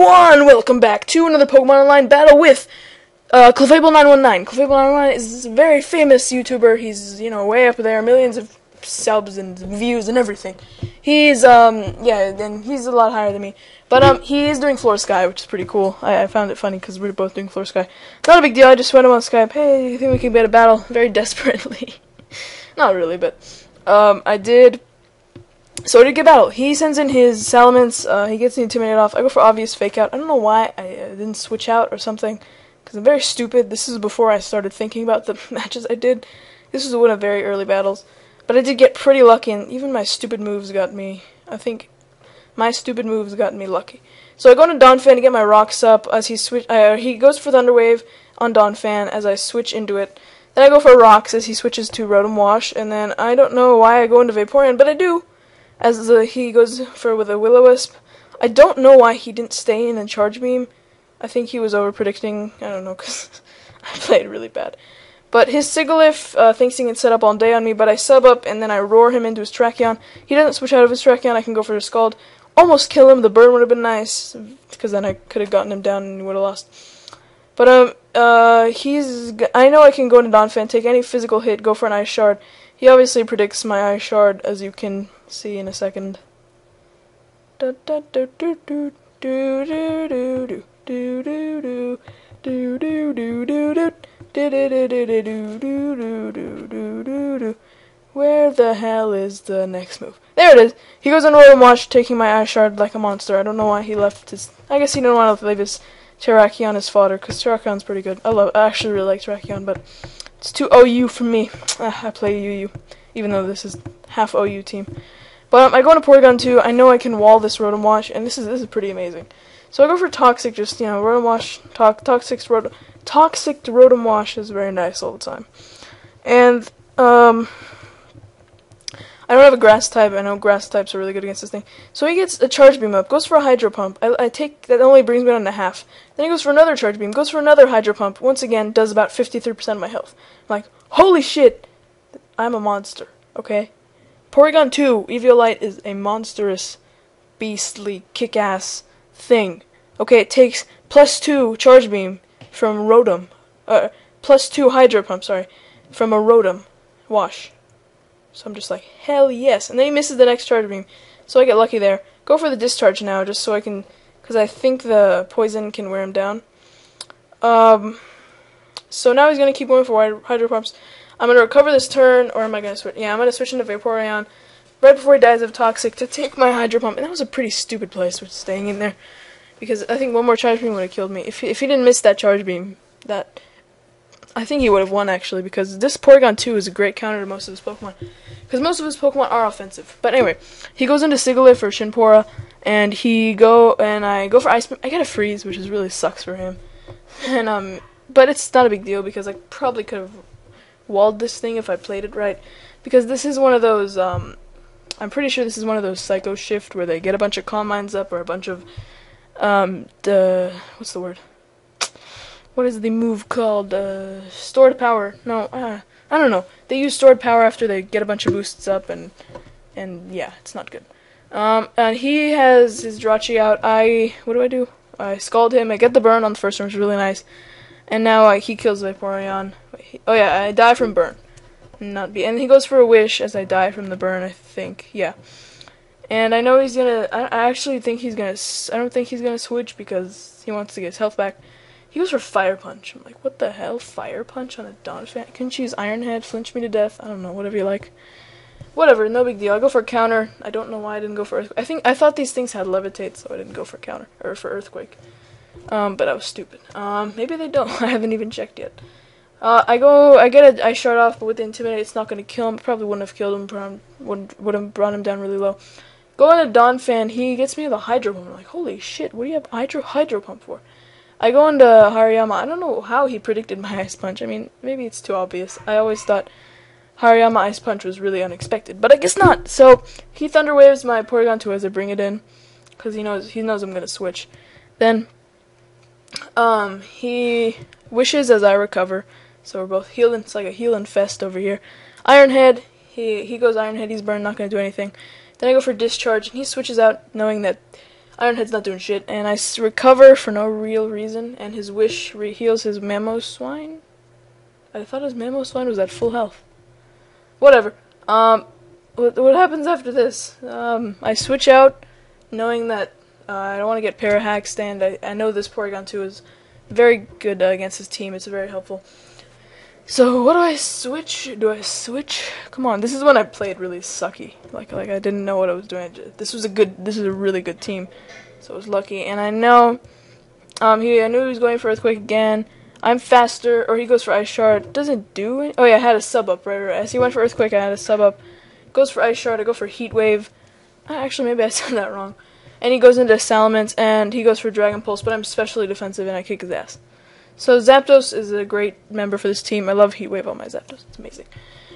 everyone! Welcome back to another Pokemon Online battle with uh, Clefable919. Clefable919 is a very famous YouTuber. He's, you know, way up there, millions of subs and views and everything. He's, um, yeah, and he's a lot higher than me. But, um, he is doing Floor Sky, which is pretty cool. I, I found it funny because we are both doing Floor Sky. Not a big deal, I just went him on Skype. Hey, you think we can get a battle? Very desperately. Not really, but, um, I did so to get battle, he sends in his Salamence. Uh, he gets the Intimidate off. I go for obvious fake out. I don't know why I uh, didn't switch out or something, because I'm very stupid. This is before I started thinking about the matches I did. This was one of very early battles, but I did get pretty lucky, and even my stupid moves got me. I think my stupid moves got me lucky. So I go into Donphan to get my rocks up as he switch. Uh, he goes for Thunder Wave on Donphan as I switch into it. Then I go for rocks as he switches to Rotom Wash, and then I don't know why I go into Vaporeon, but I do as the, he goes for with a Will-O-Wisp. I don't know why he didn't stay in and charge beam. I think he was over predicting. I don't know because I played really bad. But his Sigilyph uh, thinks he can set up all day on me, but I sub up and then I roar him into his Terrakion. He doesn't switch out of his Terrakion. I can go for his Scald. Almost kill him. The burn would have been nice because then I could have gotten him down and he would have lost. But um, uh, he's. I know I can go into Donphan, take any physical hit, go for an Ice Shard. He obviously predicts my Ice Shard, as you can see in a second. Do do do do do do do do do do do do do do do do where the hell is the next move? There it is. He goes on Rotom Wash, taking my Ice Shard like a monster. I don't know why he left his. I guess he didn't want to leave his Terrakion as fodder, because Terrakion's pretty good. I love. I actually really like Terrakion, but it's too OU for me. I play UU, even though this is half OU team. But um, I go into Porygon 2. I know I can wall this Rotom Wash, and this is this is pretty amazing. So I go for Toxic, just you know, Rotom Wash, to Toxic Rotom, Toxic to Rotom Wash is very nice all the time. And um, I don't have a Grass type. I know Grass types are really good against this thing. So he gets a Charge Beam up, goes for a Hydro Pump. I, I take that only brings me down to half. Then he goes for another Charge Beam, goes for another Hydro Pump. Once again, does about 53% of my health. I'm like, holy shit, I'm a monster. Okay. Porygon 2 Eviolite is a monstrous, beastly, kick-ass thing. Okay, it takes plus 2 Charge Beam from Rotom. Uh, plus 2 Hydro Pump, sorry, from a Rotom. Wash. So I'm just like, hell yes. And then he misses the next Charge Beam. So I get lucky there. Go for the Discharge now, just so I can... Because I think the poison can wear him down. Um, so now he's going to keep going for Hydro Pumps. I'm going to recover this turn, or am I going to switch? Yeah, I'm going to switch into Vaporeon right before he dies of Toxic to take my Hydro Pump. And that was a pretty stupid place with staying in there. Because I think one more Charge Beam would have killed me. If he, if he didn't miss that Charge Beam, that... I think he would have won, actually, because this Porygon 2 is a great counter to most of his Pokemon. Because most of his Pokemon are offensive. But anyway, he goes into Sigilyph or Shinpora, and he go, and I go for Ice I get a Freeze, which is really sucks for him. And, um, but it's not a big deal, because I probably could have walled this thing if I played it right. Because this is one of those, um, I'm pretty sure this is one of those Psycho Shift where they get a bunch of Calm Minds up or a bunch of, um, the, what's the word? What is the move called? Uh, stored power. No, uh, I don't know. They use stored power after they get a bunch of boosts up and, and yeah, it's not good. Um, and he has his Jirachi out. I, what do I do? I scald him. I get the burn on the first one, which is really nice. And now uh, he kills Vaporeon. Oh yeah, I die from burn. Not be, and he goes for a wish as I die from the burn. I think, yeah. And I know he's gonna. I, I actually think he's gonna. I don't think he's gonna switch because he wants to get his health back. He goes for fire punch. I'm like, what the hell, fire punch on a Donphan? Couldn't you use Iron Head, flinch me to death? I don't know, whatever you like. Whatever, no big deal. I go for counter. I don't know why I didn't go for earthquake. I think I thought these things had levitate, so I didn't go for counter or for earthquake. Um, but I was stupid. Um, maybe they don't. I haven't even checked yet. Uh, I go, I get a, I shut off, but with the intimidate, it's not gonna kill him. Probably wouldn't have killed him. Probably would would have brought him down really low. Going to Donphan, he gets me the Hydro Pump. I'm like, holy shit, what do you have Hydro Hydro Pump for? I go into Hariyama. I don't know how he predicted my Ice Punch. I mean, maybe it's too obvious. I always thought Hariyama Ice Punch was really unexpected, but I guess not. So he Thunder Waves my Porygon 2 as I bring it in, because he knows he knows I'm gonna switch. Then um, he wishes as I recover. So we're both healing. It's like a healing fest over here. Iron Head. He he goes Iron Head. He's burned. Not gonna do anything. Then I go for discharge, and he switches out, knowing that Ironhead's not doing shit, and I recover for no real reason, and his wish re- heals his Mamoswine. I thought his Mamoswine was at full health. Whatever. Um, what, what happens after this? Um, I switch out, knowing that uh, I don't want to get Parahaxed, and I, I know this Porygon 2 is very good uh, against his team. It's very helpful. So what do I switch? Do I switch? Come on, this is when I played really sucky. Like like I didn't know what I was doing. This was a good. This is a really good team, so I was lucky. And I know, um, he I knew he was going for Earthquake again. I'm faster, or he goes for Ice Shard. Doesn't do it. Oh yeah, I had a sub up right, right. As he went for Earthquake, I had a sub up. Goes for Ice Shard. I go for Heat Wave. Uh, Actually, maybe I said that wrong. And he goes into Salamence, and he goes for Dragon Pulse. But I'm specially defensive, and I kick his ass. So Zapdos is a great member for this team. I love Heatwave on my Zapdos. It's amazing.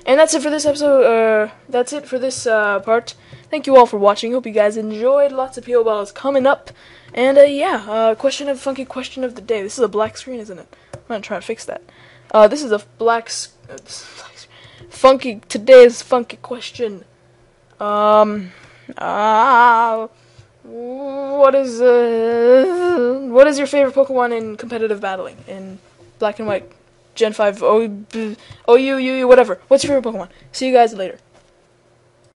And that's it for this episode. Uh, that's it for this uh, part. Thank you all for watching. Hope you guys enjoyed. Lots of PO balls coming up. And uh, yeah, uh, question of funky question of the day. This is a black screen, isn't it? I'm gonna try to fix that. Uh, this is a black, s- uh, is black funky. Today's funky question. Um, ah, what is uh, what is your favorite Pokemon in competitive battling in Black and White, Gen Five, O, B, OU, UU, whatever? What's your favorite Pokemon? See you guys later.